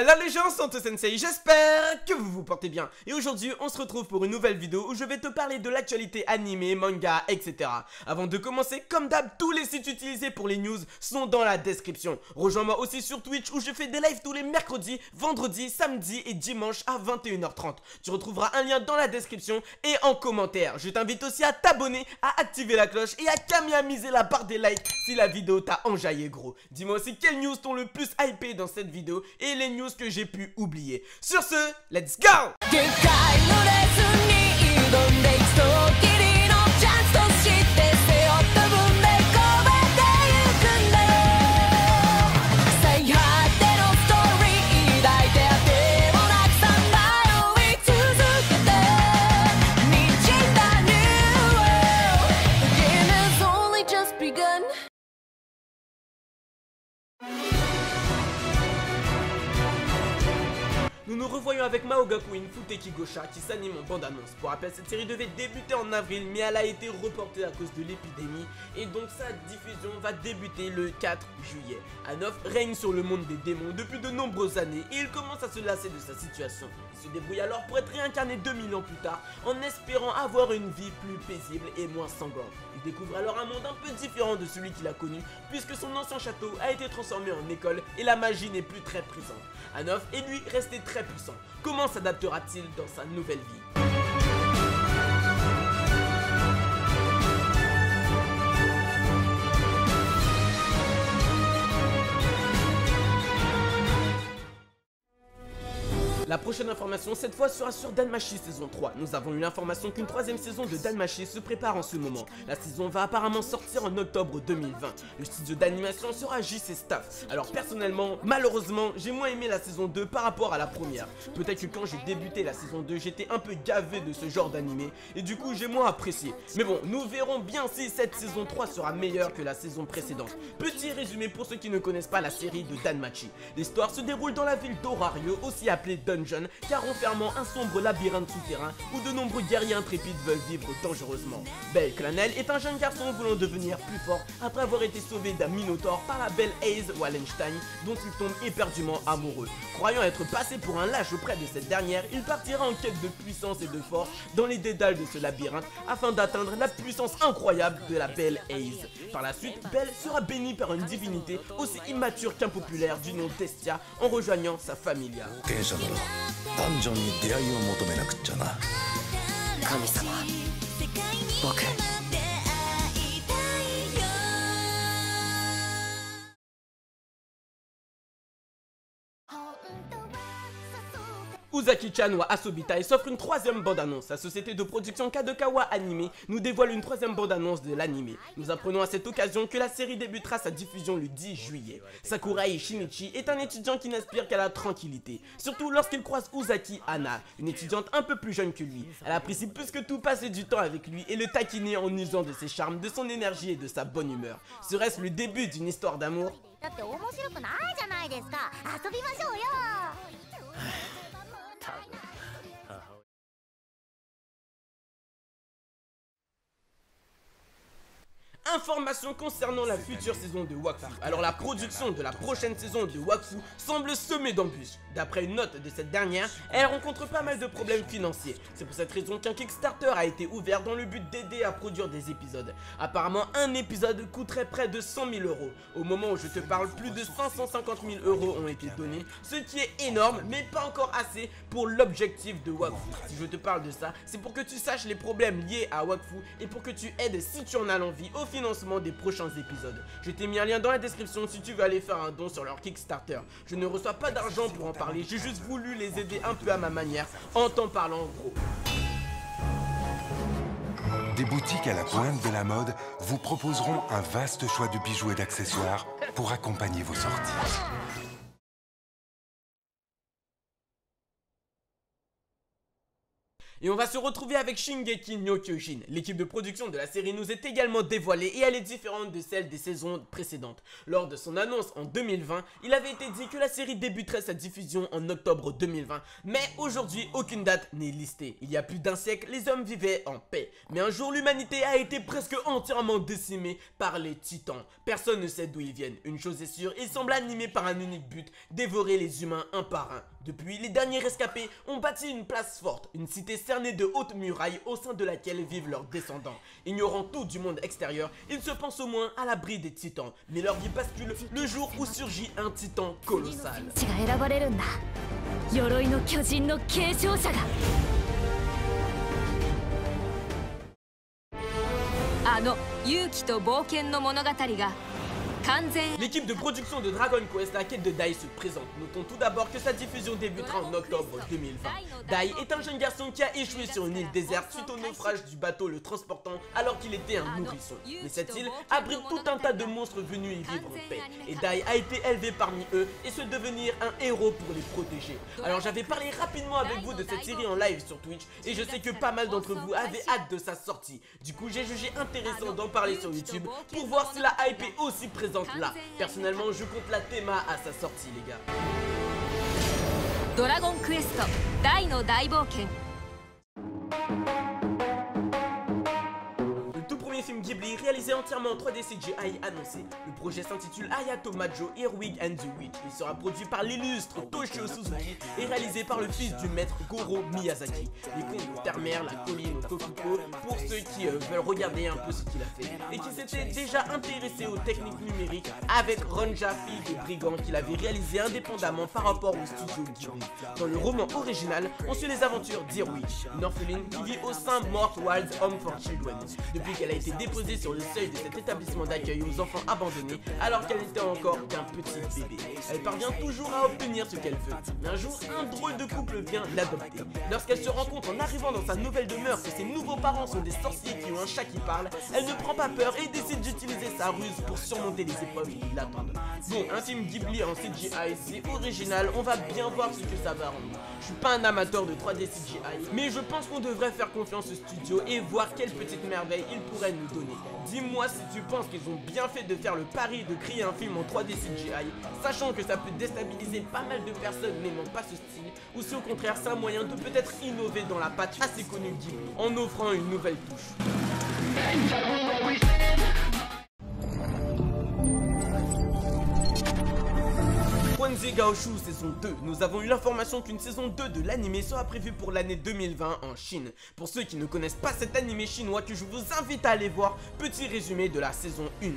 Hello les gens, Santo Sensei, j'espère que vous vous portez bien. Et aujourd'hui, on se retrouve pour une nouvelle vidéo où je vais te parler de l'actualité animée, manga, etc. Avant de commencer, comme d'hab, tous les sites utilisés pour les news sont dans la description. Rejoins-moi aussi sur Twitch où je fais des lives tous les mercredis, vendredis, samedis et dimanches à 21h30. Tu retrouveras un lien dans la description et en commentaire. Je t'invite aussi à t'abonner, à activer la cloche et à camillamiser la barre des likes si la vidéo t'a enjaillé gros. Dis-moi aussi quelles news t'ont le plus hypé dans cette vidéo et les news que j'ai pu oublier. Sur ce, let's go Nous nous Maogaku Futeki Gosha qui s'anime en bande-annonce. Pour rappel, cette série devait débuter en avril, mais elle a été reportée à cause de l'épidémie, et donc sa diffusion va débuter le 4 juillet. Anof règne sur le monde des démons depuis de nombreuses années, et il commence à se lasser de sa situation. Il se débrouille alors pour être réincarné 2000 ans plus tard, en espérant avoir une vie plus paisible et moins sanglante. Il découvre alors un monde un peu différent de celui qu'il a connu, puisque son ancien château a été transformé en école, et la magie n'est plus très présente. Anof est lui resté très puissant. S'adaptera-t-il dans sa nouvelle vie? La prochaine information, cette fois, sera sur Danmachi saison 3. Nous avons eu l'information qu'une troisième saison de Danmachi se prépare en ce moment. La saison va apparemment sortir en octobre 2020. Le studio d'animation sera JC Staff. Alors personnellement, malheureusement, j'ai moins aimé la saison 2 par rapport à la première. Peut-être que quand j'ai débuté la saison 2, j'étais un peu gavé de ce genre d'animé et du coup j'ai moins apprécié. Mais bon, nous verrons bien si cette saison 3 sera meilleure que la saison précédente. Petit résumé pour ceux qui ne connaissent pas la série de Danmachi. L'histoire se déroule dans la ville d'Orario, aussi appelée Dungeon, car renfermant un sombre labyrinthe souterrain où de nombreux guerriers intrépides veulent vivre dangereusement. Belle Clanel est un jeune garçon voulant devenir plus fort après avoir été sauvé d'un minotaure par la belle Aze Wallenstein dont il tombe éperdument amoureux. Croyant être passé pour un lâche auprès de cette dernière, il partira en quête de puissance et de force dans les dédales de ce labyrinthe afin d'atteindre la puissance incroyable de la belle Aze. Par la suite, Belle sera bénie par une divinité aussi immature qu'impopulaire du nom d'Estia en rejoignant sa familia. ダンジョンに出会いを求めなくっちゃな。神様僕。Uzaki-chan wa Asobitai s'offre une troisième bande-annonce. La société de production Kadokawa Anime nous dévoile une troisième bande-annonce de l'anime. Nous apprenons à cette occasion que la série débutera sa diffusion le 10 juillet. Sakurai Shinichi est un étudiant qui n'aspire qu'à la tranquillité, surtout lorsqu'il croise Uzaki Hana, une étudiante un peu plus jeune que lui. Elle apprécie plus que tout passer du temps avec lui et le taquiner en usant de ses charmes, de son énergie et de sa bonne humeur. Serait-ce le début d'une histoire d'amour? target. Information concernant la future saison de Wakfu. Alors la production de la prochaine saison de Wakfu semble semée d'embûches. D'après une note de cette dernière, elle rencontre pas mal de problèmes financiers. C'est pour cette raison qu'un Kickstarter a été ouvert dans le but d'aider à produire des épisodes. Apparemment, un épisode coûterait près de 100 000 euros. Au moment où je te parle, plus de 550 000 euros ont été donnés, ce qui est énorme, mais pas encore assez pour l'objectif de Wakfu. Si je te parle de ça, c'est pour que tu saches les problèmes liés à Wakfu et pour que tu aides si tu en as l'envie financement des prochains épisodes. Je t'ai mis un lien dans la description si tu veux aller faire un don sur leur Kickstarter. Je ne reçois pas d'argent pour en parler, j'ai juste voulu les aider un peu à ma manière en t'en parlant gros. Des boutiques à la pointe de la mode vous proposeront un vaste choix de bijoux et d'accessoires pour accompagner vos sorties. Et on va se retrouver avec Shingeki no Kyojin. L'équipe de production de la série nous est également dévoilée et elle est différente de celle des saisons précédentes. Lors de son annonce en 2020, il avait été dit que la série débuterait sa diffusion en octobre 2020. Mais aujourd'hui, aucune date n'est listée. Il y a plus d'un siècle, les hommes vivaient en paix. Mais un jour, l'humanité a été presque entièrement décimée par les titans. Personne ne sait d'où ils viennent. Une chose est sûre, ils semblent animés par un unique but, dévorer les humains un par un. Depuis, les derniers rescapés ont bâti une place forte, une cité cernée de hautes murailles au sein de laquelle vivent leurs descendants. Ignorant tout du monde extérieur, ils se pensent au moins à l'abri des titans. Mais leur vie bascule le jour où surgit un titan colossal. L'équipe de production de Dragon Quest, la quête de Dai se présente. Notons tout d'abord que sa diffusion débutera en octobre 2020. Dai est un jeune garçon qui a échoué sur une île déserte suite au naufrage du bateau le transportant alors qu'il était un nourrisson. Mais cette île abrite tout un tas de monstres venus y vivre en paix. Et Dai a été élevé parmi eux et se devenir un héros pour les protéger. Alors j'avais parlé rapidement avec vous de cette série en live sur Twitch et je sais que pas mal d'entre vous avaient hâte de sa sortie. Du coup j'ai jugé intéressant d'en parler sur YouTube pour voir si la hype est aussi présente là. Personnellement, je compte la Tema à sa sortie, les gars. Dragon Quest, Dai no Ghibli réalisé entièrement en 3D CGI annoncé. Le projet s'intitule Ayato Majo Earwig and the Witch. Il sera produit par l'illustre Toshio Suzuki et réalisé par le fils du maître Goro Miyazaki. Les contes la colline au Kokuko, pour ceux qui euh, veulent regarder un peu ce qu'il a fait. Et qui s'était déjà intéressé aux techniques numériques avec Ronja, fille de brigand qu'il avait réalisé indépendamment par rapport au studio Ghibli. Dans le roman original, on suit les aventures d'Earwig, une orpheline qui vit au sein Mort Wild Home for Children. Depuis qu'elle a été sur le seuil de cet établissement d'accueil aux enfants abandonnés alors qu'elle était encore qu'un petit bébé. Elle parvient toujours à obtenir ce qu'elle veut. Mais un jour, un drôle de couple vient l'adopter. Lorsqu'elle se rend compte en arrivant dans sa nouvelle demeure que ses nouveaux parents sont des sorciers qui ont un chat qui parle, elle ne prend pas peur et décide d'utiliser sa ruse pour surmonter les épreuves qui l'attendent. Bon, un film Ghibli en CGI, c'est original, on va bien voir ce que ça va rendre. Je suis pas un amateur de 3D CGI, mais je pense qu'on devrait faire confiance au studio et voir quelle petite merveille ils pourraient nous donner. Dis-moi si tu penses qu'ils ont bien fait de faire le pari de créer un film en 3D CGI, sachant que ça peut déstabiliser pas mal de personnes n'aimant pas ce style, ou si au contraire c'est un moyen de peut-être innover dans la patte assez connue Ghibli, en offrant une nouvelle touche. Kwanzi Gaoshu saison 2, nous avons eu l'information qu'une saison 2 de l'anime sera prévue pour l'année 2020 en Chine. Pour ceux qui ne connaissent pas cet anime chinois que je vous invite à aller voir, petit résumé de la saison 1.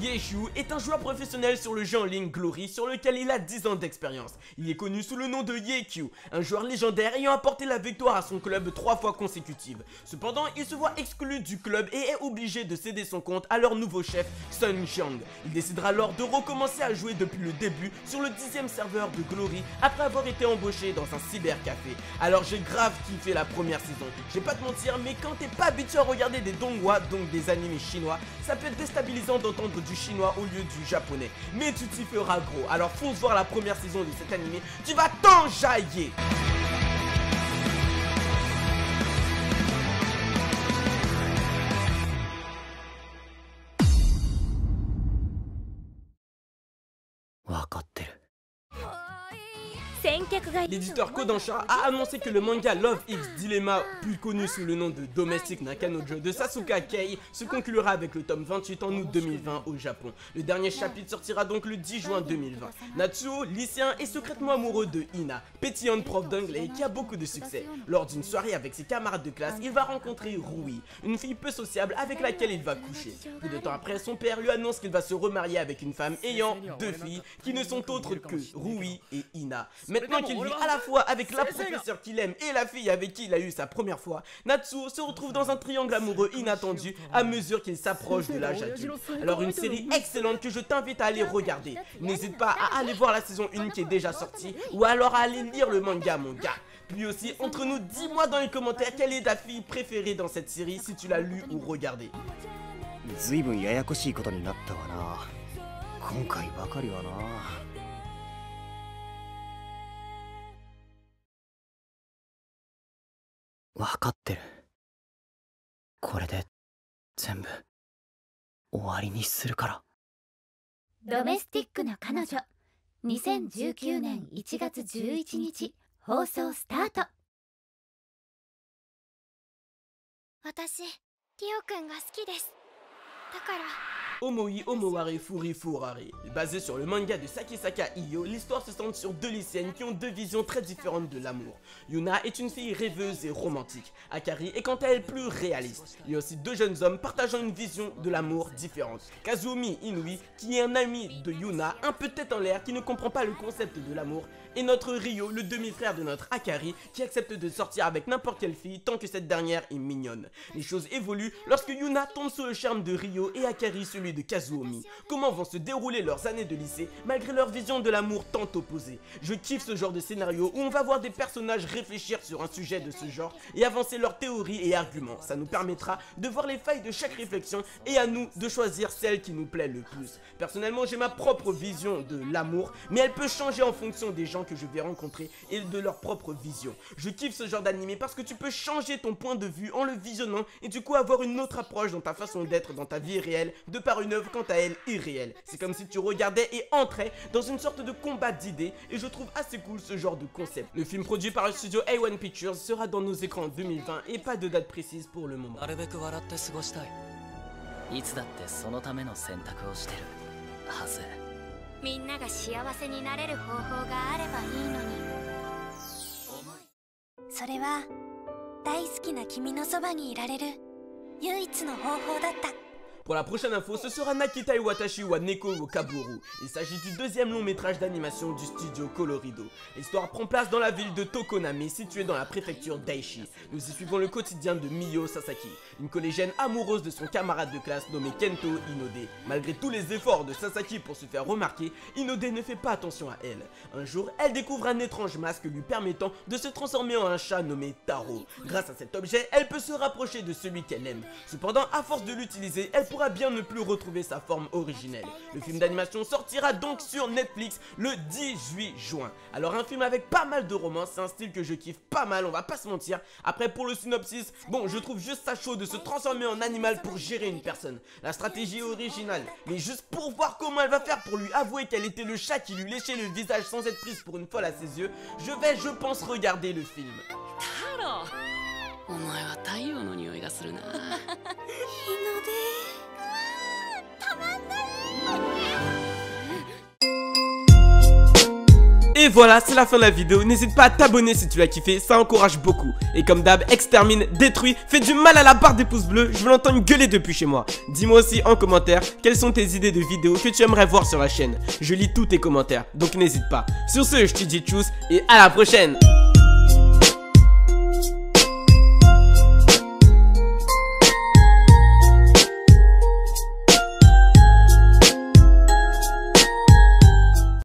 Ye Shu est un joueur professionnel sur le jeu en ligne Glory sur lequel il a 10 ans d'expérience. Il est connu sous le nom de Ye Q, un joueur légendaire ayant apporté la victoire à son club 3 fois consécutives. Cependant, il se voit exclu du club et est obligé de céder son compte à leur nouveau chef, Sun Xiang. Il décidera alors de recommencer à jouer depuis le début sur le 10ème serveur de Glory après avoir été embauché dans un cybercafé. Alors j'ai grave kiffé la première saison. Je vais pas te mentir, mais quand t'es pas habitué à regarder des donghua, donc des animés chinois, ça peut être déstabilisant d'entendre du chinois au lieu du japonais. Mais tu t'y feras gros. Alors fonce voir la première saison de cet animé, tu vas t'enjailler. L'éditeur Kodansha a annoncé que le manga Love X Dilemma, plus connu sous le nom de Domestic Nakanojo de Sasuka Kei, se conclura avec le tome 28 en août 2020 au Japon. Le dernier chapitre sortira donc le 10 juin 2020. Natsuo, lycéen, est secrètement amoureux de Ina, pétillante prof d'anglais qui a beaucoup de succès. Lors d'une soirée avec ses camarades de classe, il va rencontrer Rui, une fille peu sociable avec laquelle il va coucher. Peu de temps après, son père lui annonce qu'il va se remarier avec une femme ayant deux filles qui ne sont autres que Rui et Ina. Maintenant qu'il vit à la fois avec la professeure qu'il aime et la fille avec qui il a eu sa première fois, Natsuo se retrouve dans un triangle amoureux inattendu à mesure qu'il s'approche de l'âge adulte. Alors une série excellente que je t'invite à aller regarder. N'hésite pas à aller voir la saison 1 qui est déjà sortie ou alors à aller lire le manga mon gars. Puis aussi, entre nous, dis-moi dans les commentaires quelle est ta fille préférée dans cette série si tu l'as lu ou regardé. ずいぶんややこしいことになったわな今回ばかりはな わかってる。これで全部終わりにするから。ドメスティックな彼女。2019年1月11日放送スタート。私リオくんが好きです。だから Omoi Omoware Furi Furare. Basé sur le manga de Sakisaka Iyo, l'histoire se centre sur deux lycéennes qui ont deux visions très différentes de l'amour. Yuna est une fille rêveuse et romantique. Akari est quant à elle plus réaliste. Il y a aussi deux jeunes hommes partageant une vision de l'amour différente. Kazumi Inui, qui est un ami de Yuna, un peu tête en l'air, qui ne comprend pas le concept de l'amour, et notre Ryo, le demi-frère de notre Akari, qui accepte de sortir avec n'importe quelle fille tant que cette dernière est mignonne. Les choses évoluent lorsque Yuna tombe sous le charme de Ryo et Akari de Kazuomi. Comment vont se dérouler leurs années de lycée malgré leur vision de l'amour tant opposée? Je kiffe ce genre de scénario où on va voir des personnages réfléchir sur un sujet de ce genre et avancer leurs théories et arguments. Ça nous permettra de voir les failles de chaque réflexion et à nous de choisir celle qui nous plaît le plus. Personnellement, j'ai ma propre vision de l'amour, mais elle peut changer en fonction des gens que je vais rencontrer et de leur propre vision. Je kiffe ce genre d'animé parce que tu peux changer ton point de vue en le visionnant et du coup avoir une autre approche dans ta façon d'être dans ta vie réelle de par une œuvre quant à elle irréelle. C'est comme si tu regardais et entrais dans une sorte de combat d'idées et je trouve assez cool ce genre de concept. Le film produit par le studio A1 Pictures sera dans nos écrans en 2020 et pas de date précise pour le moment. Pour la prochaine info, ce sera Nakita Iwatashi wa Neko Kaburu. Il s'agit du deuxième long métrage d'animation du studio Colorido. L'histoire prend place dans la ville de Tokonami, située dans la préfecture d'Aichi. Nous y suivons le quotidien de Miyo Sasaki, une collégienne amoureuse de son camarade de classe nommé Kento Inode. Malgré tous les efforts de Sasaki pour se faire remarquer, Inode ne fait pas attention à elle. Un jour, elle découvre un étrange masque lui permettant de se transformer en un chat nommé Taro. Grâce à cet objet, elle peut se rapprocher de celui qu'elle aime. Cependant, à force de l'utiliser, elle pourra bien ne plus retrouver sa forme originelle. Le film d'animation sortira donc sur Netflix le 18 juin. Alors un film avec pas mal de romance, c'est un style que je kiffe pas mal, on va pas se mentir. Après pour le synopsis, bon je trouve juste ça chaud de se transformer en animal pour gérer une personne. La stratégie est originale, mais juste pour voir comment elle va faire pour lui avouer qu'elle était le chat qui lui léchait le visage sans être prise pour une folle à ses yeux, je vais je pense regarder le film. お前は太陽の匂いがするな日の出 Et voilà, c'est la fin de la vidéo. N'hésite pas à t'abonner si tu l'as kiffé, ça encourage beaucoup. Et comme d'hab, extermine, détruit, fais du mal à la barre des pouces bleus. Je veux l'entendre gueuler depuis chez moi. Dis-moi aussi en commentaire quelles sont tes idées de vidéos que tu aimerais voir sur la chaîne. Je lis tous tes commentaires, donc n'hésite pas. Sur ce, je te dis tchuss et à la prochaine.